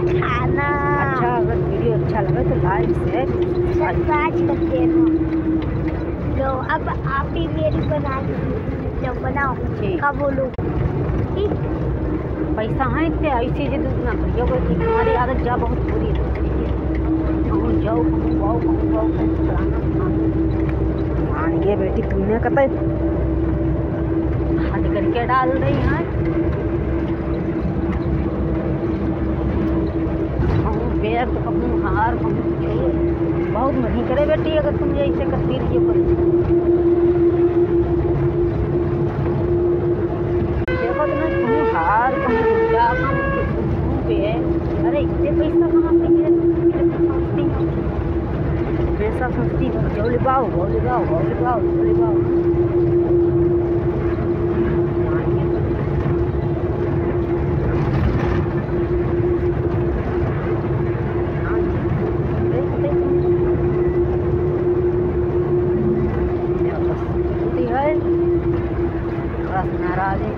है तो लाइक से सब्सक्राइब कर देना लो अब आप ही मेरी बना लो। बनाओ। का बोलो? ठीक। पैसा है इतने ऐसे जे दूध ना करियो कोई कि हमारी आदत जा बहुत बुरी है। कहूँ जाओ कहूँ आओ कहूँ कहूँ मान गए बेटी तुमने कत हद करके डाल रही है। तो कहूँ, हार चोर बहुत नहीं करे बेटी, अगर तुम ऐसे करती गुड्डा कहूँ पे अरे, इतने पैसा कहाँ समझती हूँ। पैसा समझती हूँ जो लिबाओ वो लिबाओ लिबाओ लिबाओ है बस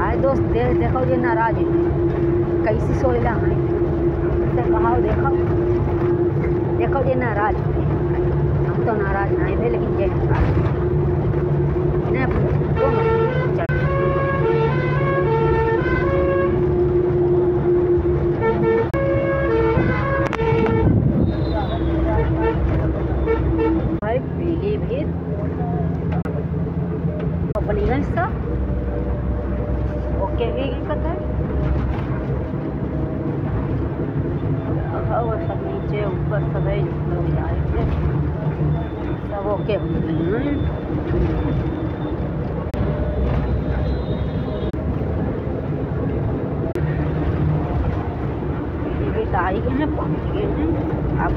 आए दोस्त दे, देखो ये नाराज़ है। कैसी सोयला है। से कहा देखो। देखो ये नाराज़ है। हम तो नाराज़ नहीं थे लेकिन ये नाराज़। इन्हें दो सा ओके ही? और सब नीचे, ऊपर सब है लोग जाएँगे सब ओके। हो गए हैं पीलीभीत आई गए हैं पहुँच गए हैं। आप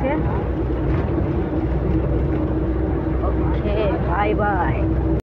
से ओके बाय बाय